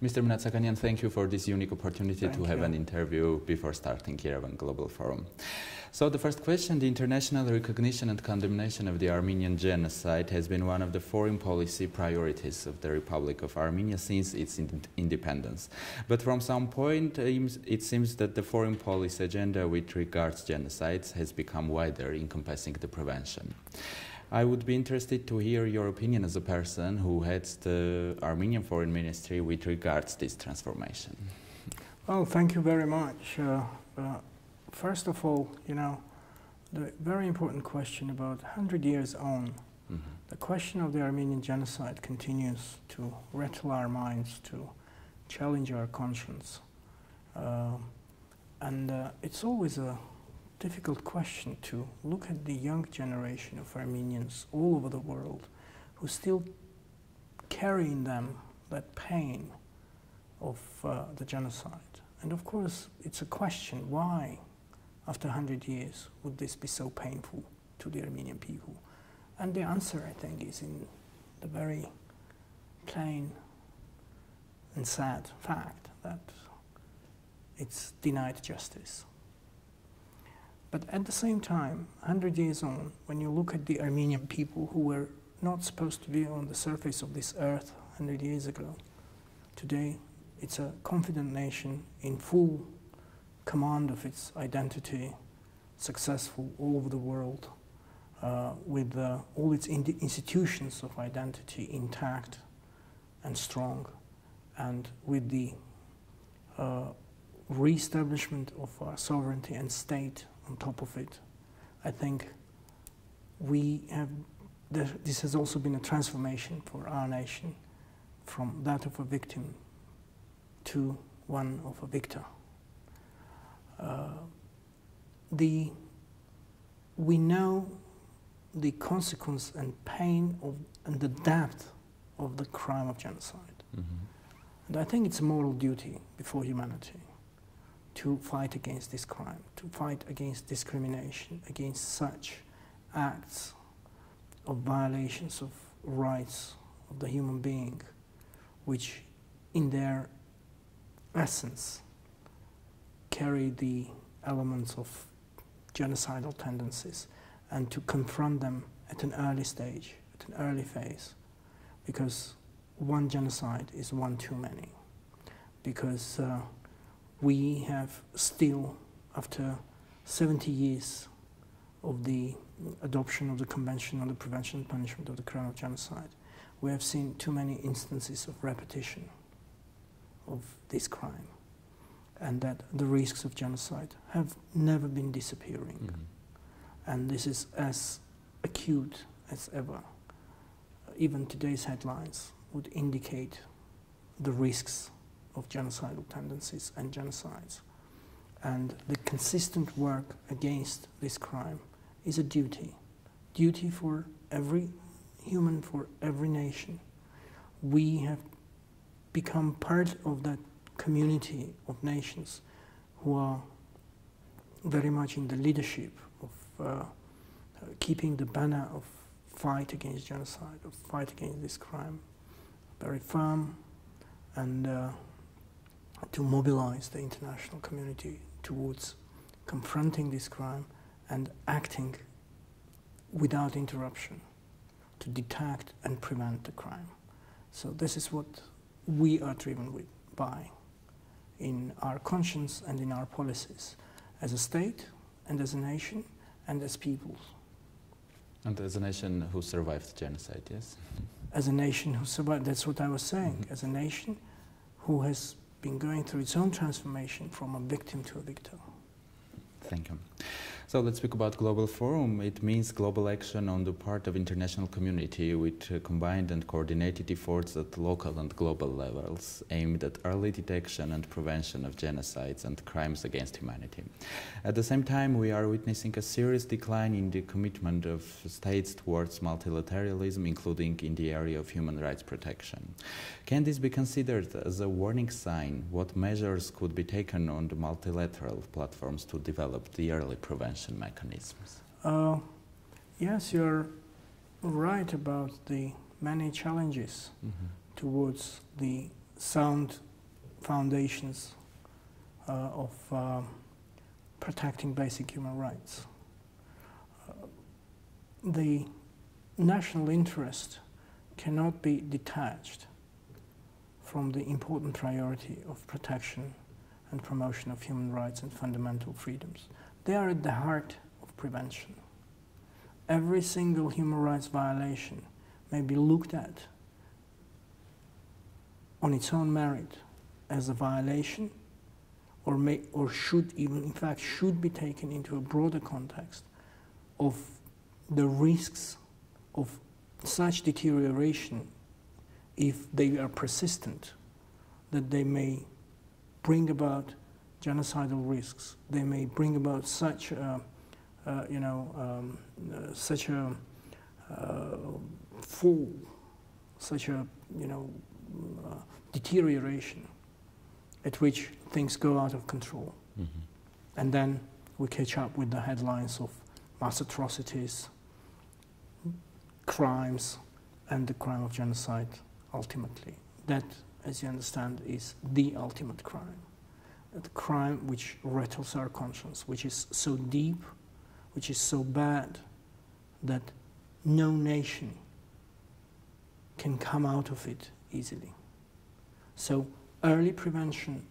Mr. Mnatsakanyan, thank you for this unique opportunity thank to have you. an interview before starting Yerevan Global Forum. So the first question, the international recognition and condemnation of the Armenian genocide has been one of the foreign policy priorities of the Republic of Armenia since its in independence. But from some point, it seems that the foreign policy agenda with regards genocides has become wider, encompassing the prevention. I would be interested to hear your opinion as a person who heads the Armenian Foreign Ministry with regards this transformation. Well, thank you very much. Uh, uh, first of all, you know, the very important question about 100 years on, mm -hmm. the question of the Armenian genocide continues to rattle our minds, to challenge our conscience. Uh, and uh, it's always a difficult question to look at the young generation of Armenians all over the world who still carry in them that pain of uh, the genocide. And of course, it's a question why after 100 years would this be so painful to the Armenian people? And the answer, I think, is in the very plain and sad fact that it's denied justice. But at the same time, 100 years on, when you look at the Armenian people who were not supposed to be on the surface of this earth 100 years ago, today it's a confident nation in full command of its identity, successful all over the world, uh, with uh, all its in institutions of identity intact and strong, and with the uh, re-establishment of our sovereignty and state on top of it, I think we have, this has also been a transformation for our nation from that of a victim to one of a victor. Uh, the, we know the consequence and pain of, and the depth of the crime of genocide. Mm -hmm. And I think it's a moral duty before humanity to fight against this crime, to fight against discrimination, against such acts of violations of rights of the human being, which in their essence carry the elements of genocidal tendencies and to confront them at an early stage, at an early phase, because one genocide is one too many. Because uh, we have still, after 70 years of the adoption of the Convention on the Prevention and Punishment of the Crime of Genocide, we have seen too many instances of repetition of this crime and that the risks of genocide have never been disappearing. Mm -hmm. And this is as acute as ever. Even today's headlines would indicate the risks of genocidal tendencies and genocides. And the consistent work against this crime is a duty. Duty for every human, for every nation. We have become part of that community of nations who are very much in the leadership of uh, keeping the banner of fight against genocide, of fight against this crime, very firm, and uh, to mobilize the international community towards confronting this crime and acting without interruption to detect and prevent the crime. So this is what we are driven with, by in our conscience and in our policies as a state and as a nation and as peoples. And as a nation who survived genocide, yes? As a nation who survived, that's what I was saying. Mm -hmm. As a nation who has been going through its own transformation from a victim to a victor. Thank you. So let's speak about Global Forum. It means global action on the part of international community with uh, combined and coordinated efforts at local and global levels aimed at early detection and prevention of genocides and crimes against humanity. At the same time, we are witnessing a serious decline in the commitment of states towards multilateralism, including in the area of human rights protection. Can this be considered as a warning sign? What measures could be taken on the multilateral platforms to develop the early prevention mechanisms? Uh, yes, you're right about the many challenges mm -hmm. towards the sound foundations uh, of uh, protecting basic human rights. Uh, the national interest cannot be detached from the important priority of protection and promotion of human rights and fundamental freedoms. They are at the heart of prevention. Every single human rights violation may be looked at on its own merit as a violation or, may, or should even, in fact, should be taken into a broader context of the risks of such deterioration if they are persistent, that they may bring about genocidal risks. They may bring about such, uh, uh, you know, um, uh, such a uh, fall, such a, you know, uh, deterioration at which things go out of control. Mm-hmm. And then we catch up with the headlines of mass atrocities, crimes, and the crime of genocide ultimately. That, as you understand, is the ultimate crime. The crime which rattles our conscience, which is so deep, which is so bad, that no nation can come out of it easily. So early prevention,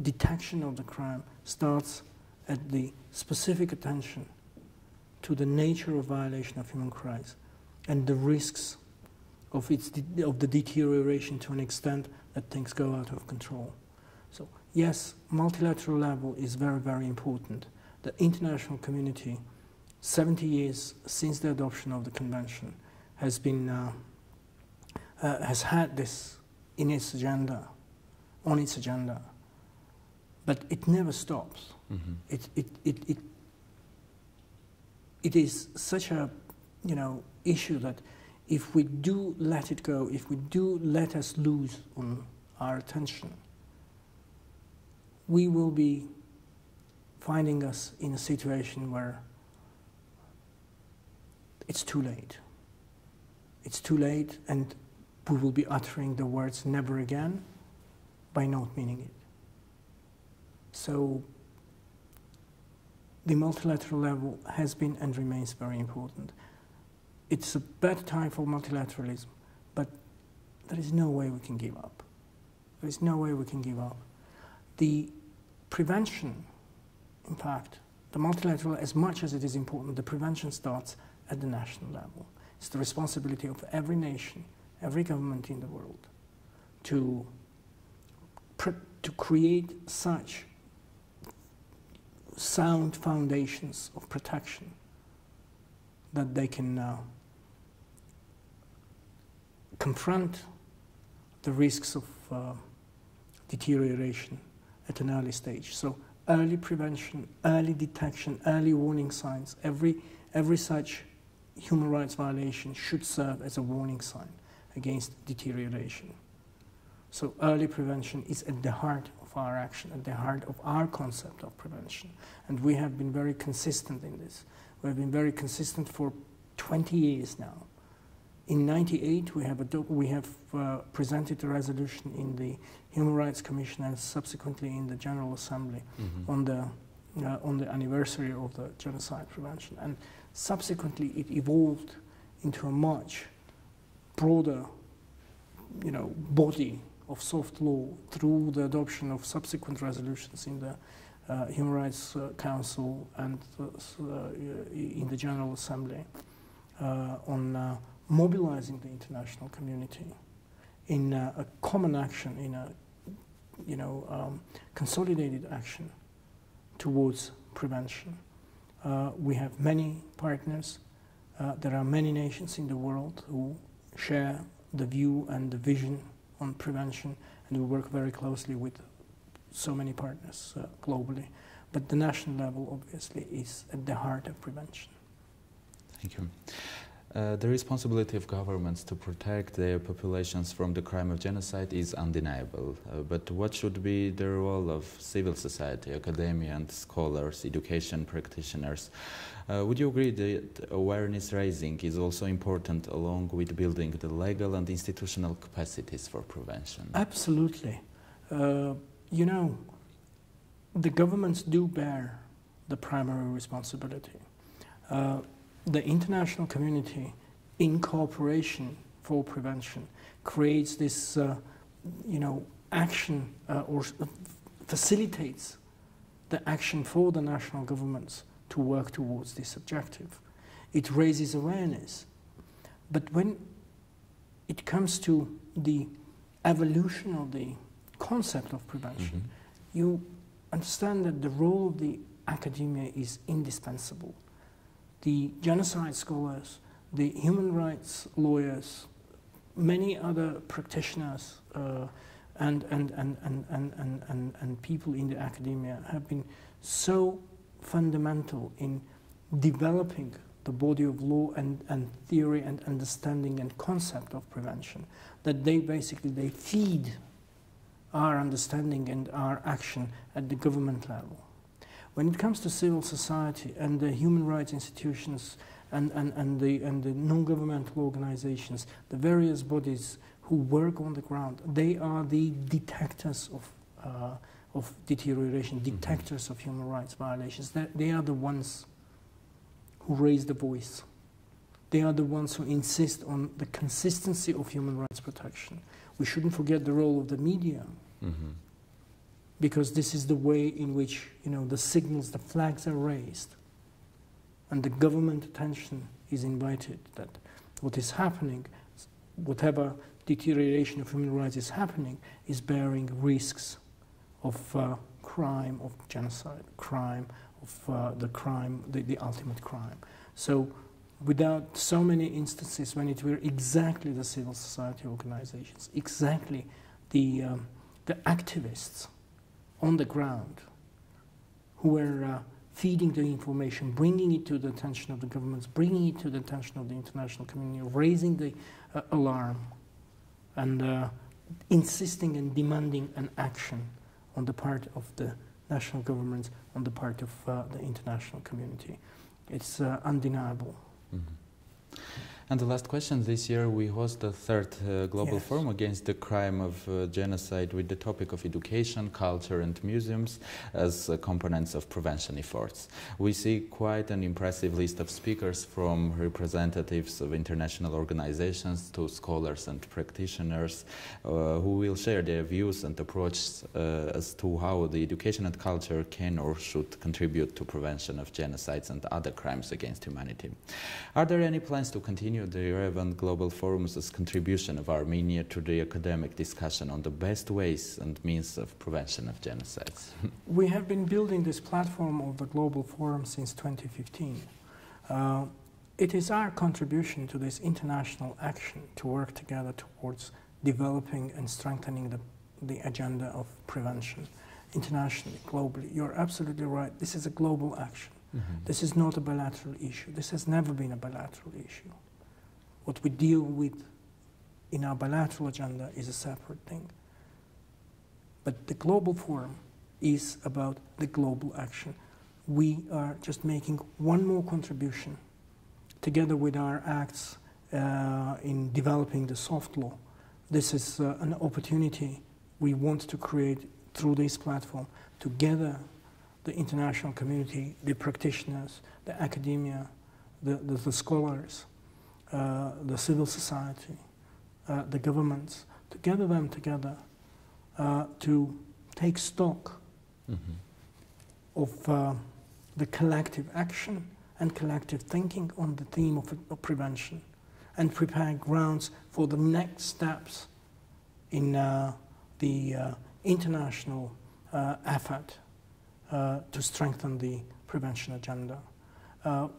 detection of the crime starts at the specific attention to the nature of violation of human rights and the risks of, its of the deterioration to an extent that things go out of control. So yes, multilateral level is very, very important. The international community, 70 years since the adoption of the convention, has been uh, uh, has had this in its agenda, on its agenda, but it never stops. Mm-hmm. It, it, it, it, it is such a you know issue that if we do let it go, if we do let us lose on our attention, we will be finding us in a situation where it's too late. It's too late, and we will be uttering the words never again by not meaning it. So, the multilateral level has been and remains very important it's a bad time for multilateralism, but there is no way we can give up. There is no way we can give up. The prevention, in fact, the multilateral, as much as it is important, the prevention starts at the national level. It's the responsibility of every nation, every government in the world to, to create such sound foundations of protection that they can uh, confront the risks of uh, deterioration at an early stage. So early prevention, early detection, early warning signs, every, every such human rights violation should serve as a warning sign against deterioration. So early prevention is at the heart of our action, at the heart of our concept of prevention. And we have been very consistent in this. We have been very consistent for 20 years now. In 98, we have, we have uh, presented a resolution in the Human Rights Commission and subsequently in the General Assembly mm-hmm. on, the, uh, on the anniversary of the genocide prevention. And subsequently, it evolved into a much broader you know, body of soft law through the adoption of subsequent resolutions in the uh, Human Rights uh, Council and uh, uh, in the General Assembly on mobilizing the international community in uh, a common action, in a you know um, consolidated action towards prevention. Uh, we have many partners. Uh, there are many nations in the world who share the view and the vision on prevention, and we work very closely with so many partners uh, globally. But the national level, obviously, is at the heart of prevention. Thank you. Uh, the responsibility of governments to protect their populations from the crime of genocide is undeniable. Uh, but what should be the role of civil society, academia, and scholars, education practitioners? Uh, would you agree that awareness raising is also important along with building the legal and institutional capacities for prevention? Absolutely. Uh, you know, the governments do bear the primary responsibility. Uh, the international community, in cooperation for prevention, creates this, uh, you know, action uh, or facilitates the action for the national governments to work towards this objective. It raises awareness. But when it comes to the evolution of the concept of prevention, mm -hmm. you understand that the role of the academia is indispensable. The genocide scholars, the human rights lawyers, many other practitioners uh, and, and, and, and, and, and, and, people in the academia have been so fundamental in developing the body of law and, and theory and understanding and concept of prevention that they basically they feed our understanding and our action at the government level. When it comes to civil society and the human rights institutions and, and, and the, and the non-governmental organizations, the various bodies who work on the ground, they are the detectors of, uh, of deterioration, mm-hmm. detectors of human rights violations. They, they are the ones who raise the voice. They are the ones who insist on the consistency of human rights protection. We shouldn't forget the role of the media. Mm -hmm. Because this is the way in which you know, the signals, the flags are raised. And the government attention is invited that what is happening, whatever deterioration of human rights is happening, is bearing risks of uh, crime, of genocide, crime, of uh, the crime, the, the ultimate crime. So without so many instances when it were exactly the civil society organizations, exactly the, um, the activists on the ground who were uh, feeding the information, bringing it to the attention of the governments, bringing it to the attention of the international community, raising the uh, alarm, and uh, insisting and demanding an action on the part of the national governments, on the part of uh, the international community. It's uh, undeniable. Mm -hmm. And the last question this year, we host the third uh, Global yes. Forum against the crime of uh, genocide with the topic of education, culture, and museums as uh, components of prevention efforts. We see quite an impressive list of speakers from representatives of international organizations to scholars and practitioners uh, who will share their views and approaches uh, as to how the education and culture can or should contribute to prevention of genocides and other crimes against humanity. Are there any plans to continue continue the relevant Global Forum's contribution of Armenia to the academic discussion on the best ways and means of prevention of genocides. we have been building this platform of the Global Forum since 2015. Uh, it is our contribution to this international action to work together towards developing and strengthening the, the agenda of prevention internationally, globally. You're absolutely right. This is a global action. Mm -hmm. This is not a bilateral issue. This has never been a bilateral issue. What we deal with in our bilateral agenda is a separate thing. But the global forum is about the global action. We are just making one more contribution together with our acts uh, in developing the soft law. This is uh, an opportunity we want to create through this platform together the international community, the practitioners, the academia, the, the, the scholars, uh, the civil society, uh, the governments, to gather them together uh, to take stock mm-hmm. of uh, the collective action and collective thinking on the theme of, of, prevention and prepare grounds for the next steps in uh, the international effort to strengthen the prevention agenda.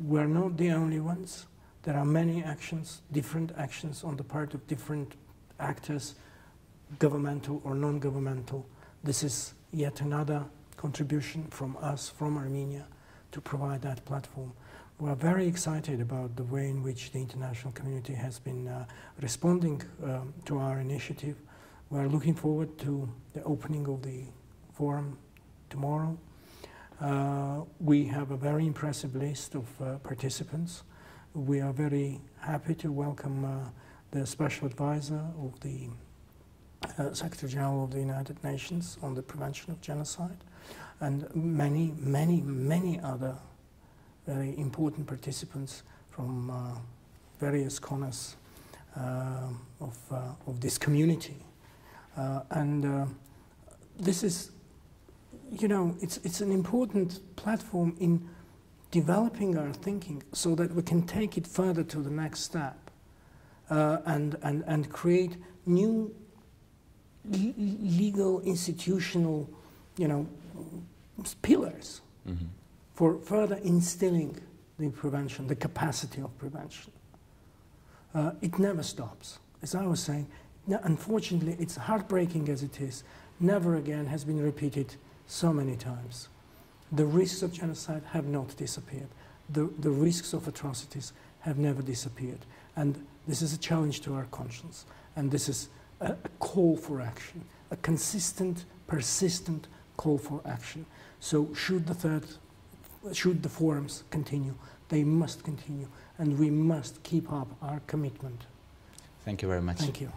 we're not the only ones. There are many actions, different actions on the part of different actors, governmental or non-governmental. This is yet another contribution from us, from Armenia, to provide that platform. We are very excited about the way in which the international community has been uh, responding um, to our initiative. We are looking forward to the opening of the forum tomorrow. Uh, we have a very impressive list of uh, participants. We are very happy to welcome uh, the special advisor of the uh, Secretary General of the United Nations on the prevention of genocide, and many, many, many other very important participants from uh, various corners uh, of, uh, of this community. Uh, and this is, you know, it's, it's an important platform in developing our thinking so that we can take it further to the next step uh, and, and, and create new legal, institutional, you know, pillars mm -hmm. for further instilling the prevention, the capacity of prevention. Uh, it never stops. As I was saying, unfortunately, it's heartbreaking as it is, never again has been repeated so many times. The risks of genocide have not disappeared. The, the risks of atrocities have never disappeared. And this is a challenge to our conscience. And this is a, a call for action, a consistent, persistent call for action. So should the third, should the forums continue, they must continue, and we must keep up our commitment. Thank you very much. Thank you.